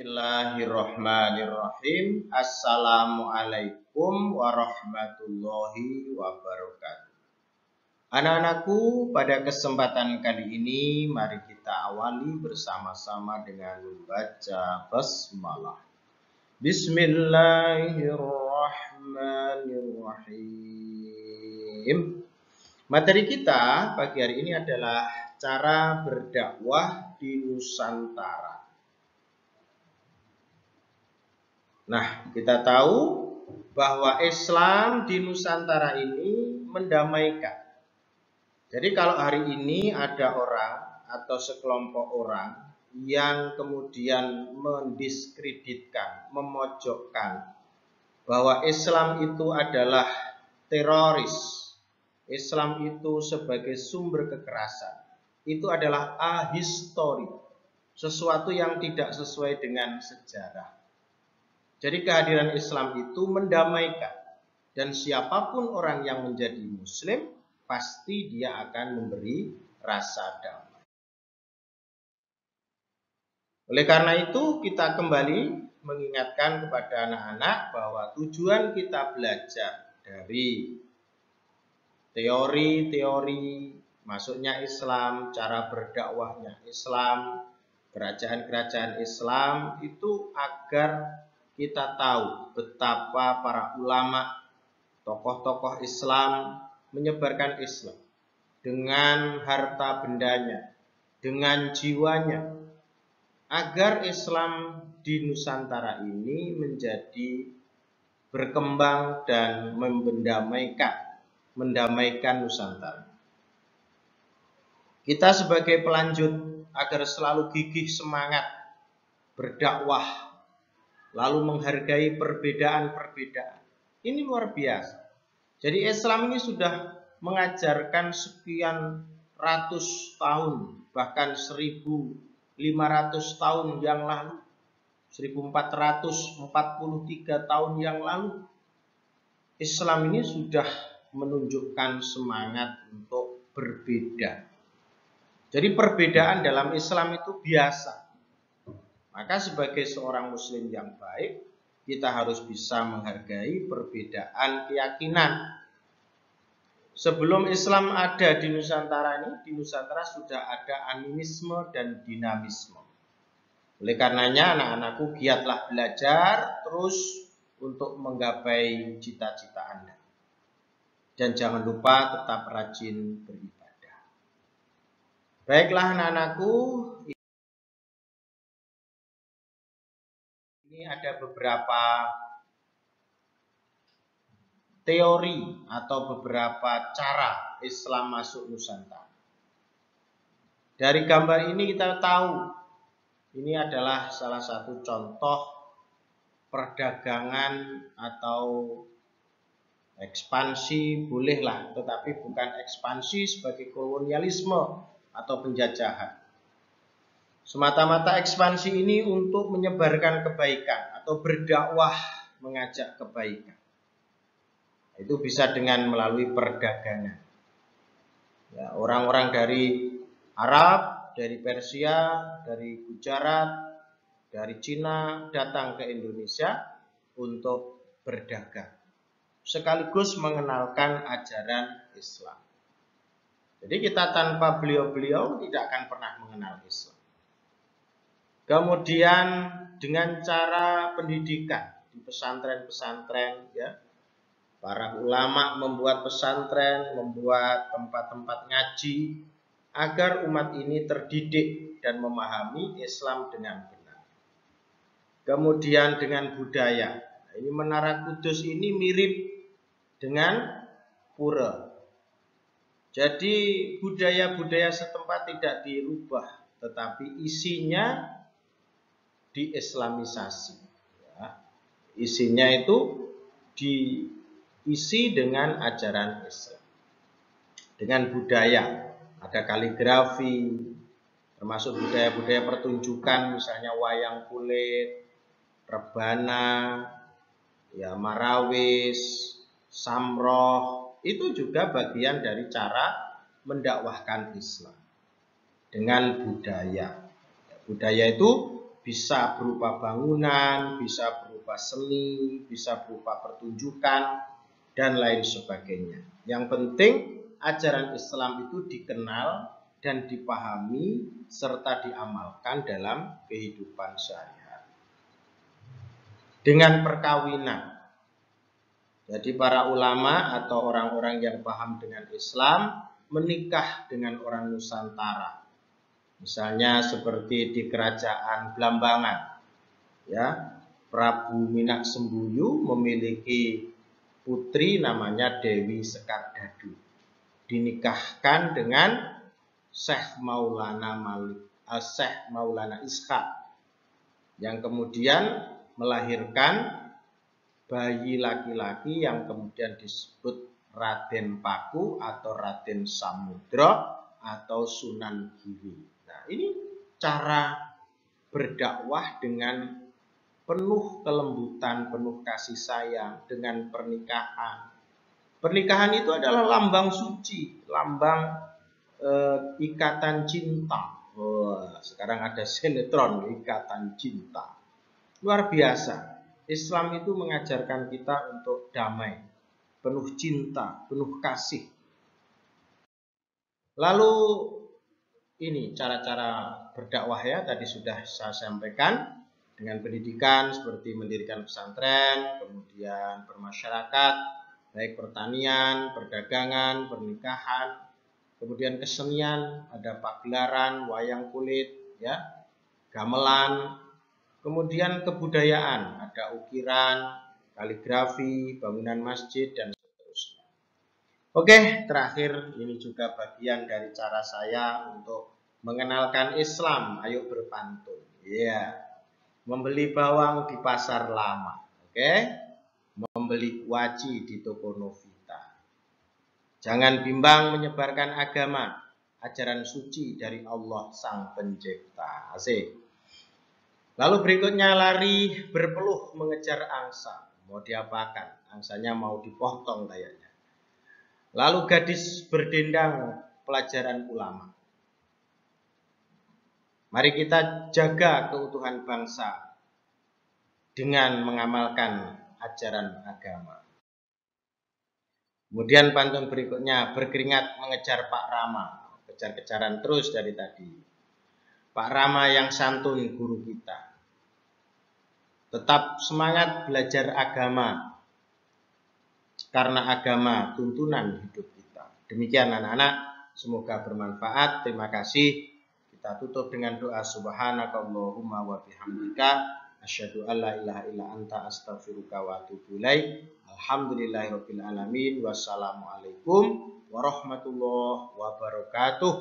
Bismillahirrahmanirrahim. Assalamualaikum warahmatullahi wabarakatuh. Anak-anakku, pada kesempatan kali ini mari kita awali bersama-sama dengan membaca basmalah. Bismillahirrahmanirrahim. Materi kita pagi hari ini adalah cara berdakwah di Nusantara. Nah, kita tahu bahwa Islam di Nusantara ini mendamaikan. Jadi kalau hari ini ada orang atau sekelompok orang yang kemudian mendiskreditkan, memojokkan bahwa Islam itu adalah teroris, Islam itu sebagai sumber kekerasan, itu adalah ahistori, sesuatu yang tidak sesuai dengan sejarah. Jadi kehadiran Islam itu mendamaikan. Dan siapa pun orang yang menjadi muslim, pasti dia akan memberi rasa damai. Oleh karena itu, kita kembali mengingatkan kepada anak-anak bahwa tujuan kita belajar dari teori-teori masuknya Islam, cara berdakwahnya Islam, kerajaan-kerajaan Islam itu agar kita tahu betapa para ulama, tokoh-tokoh Islam menyebarkan Islam dengan harta bendanya, dengan jiwanya, agar Islam di Nusantara ini menjadi berkembang dan mendamaikan, mendamaikan Nusantara. Kita sebagai pelanjut agar selalu gigih semangat berdakwah lalu menghargai perbedaan-perbedaan. Ini luar biasa. Jadi Islam ini sudah mengajarkan sekian ratus tahun, bahkan 1500 tahun yang lalu, 1443 tahun yang lalu. Islam ini sudah menunjukkan semangat untuk berbeda. Jadi perbedaan dalam Islam itu biasa. Maka sebagai seorang muslim yang baik, kita harus bisa menghargai perbedaan keyakinan. Sebelum Islam ada di Nusantara ini, di Nusantara sudah ada animisme dan dinamisme. Oleh karenanya anak-anakku giatlah belajar terus untuk menggapai cita-cita Anda. Dan jangan lupa tetap rajin beribadah. Baiklah anak-anakku, ini ada beberapa teori atau beberapa cara Islam masuk Nusantara. Dari gambar ini kita tahu ini adalah salah satu contoh perdagangan atau ekspansi bolehlah tetapi bukan ekspansi sebagai kolonialisme atau penjajahan. Semata-mata ekspansi ini untuk menyebarkan kebaikan atau berdakwah mengajak kebaikan. Itu bisa dengan melalui perdagangan. Ya, orang-orang dari Arab, dari Persia, dari Gujarat, dari Cina datang ke Indonesia untuk berdagang. Sekaligus mengenalkan ajaran Islam. Jadi kita tanpa beliau-beliau tidak akan pernah mengenal Islam. Kemudian dengan cara pendidikan di pesantren-pesantren ya. Para ulama membuat pesantren, membuat tempat-tempat ngaji agar umat ini terdidik dan memahami Islam dengan benar. Kemudian dengan budaya. Nah, ini Menara Kudus ini mirip dengan pura. Jadi budaya-budaya setempat tidak dirubah, tetapi isinya diislamisasi. Ya. Isinya itu diisi dengan ajaran Islam. Dengan budaya, ada kaligrafi, termasuk budaya-budaya pertunjukan, misalnya wayang kulit, rebana, ya marawis, samroh, itu juga bagian dari cara mendakwahkan Islam dengan budaya. Budaya itu bisa berupa bangunan, bisa berupa seni, bisa berupa pertunjukan, dan lain sebagainya. Yang penting ajaran Islam itu dikenal dan dipahami serta diamalkan dalam kehidupan sehari-hari. Dengan perkawinan. Jadi para ulama atau orang-orang yang paham dengan Islam menikah dengan orang Nusantara. Misalnya seperti di kerajaan Blambangan. Ya, Prabu Minak Sembuyu memiliki putri namanya Dewi Sekardadu. Dinikahkan dengan Syekh Maulana Malik, uh, Syekh Maulana Ishak yang kemudian melahirkan bayi laki-laki yang kemudian disebut Raden Paku atau Raden Samudra atau Sunan Giri. Ini cara berdakwah dengan penuh kelembutan, penuh kasih sayang dengan pernikahan. Pernikahan itu adalah lambang suci, lambang e, ikatan cinta. Oh, sekarang ada sinetron ikatan cinta. Luar biasa. Islam itu mengajarkan kita untuk damai, penuh cinta, penuh kasih. Lalu ini cara-cara berdakwah ya tadi sudah saya sampaikan dengan pendidikan seperti mendirikan pesantren, kemudian bermasyarakat, baik pertanian, perdagangan, pernikahan, kemudian kesenian, ada pagelaran, wayang kulit, ya, gamelan, kemudian kebudayaan, ada ukiran, kaligrafi, bangunan masjid dan. Oke, terakhir ini juga bagian dari cara saya untuk mengenalkan Islam. Ayo berpantun. Ya. Yeah membeli bawang di pasar lama, oke? Okay? Membeli kuaci di toko Novita. Jangan bimbang menyebarkan agama, ajaran suci dari Allah Sang Pencipta. Asik. Lalu berikutnya lari berpeluh mengejar angsa. Mau diapakan? Angsanya mau dipotong kayaknya. Lalu gadis berdendang pelajaran ulama. Mari kita jaga keutuhan bangsa dengan mengamalkan ajaran agama. Kemudian pantun berikutnya berkeringat mengejar Pak Rama, kejar-kejaran terus dari tadi. Pak Rama yang santun guru kita. Tetap semangat belajar agama karena agama tuntunan hidup kita. Demikian anak-anak, semoga bermanfaat. Terima kasih. Kita tutup dengan doa subhanakallahumma wa bihamdika asyhadu an la ilaha illa anta astaghfiruka wa atubu ilaik. Alhamdulillahirabbil alamin. Wassalamualaikum warahmatullahi wabarakatuh.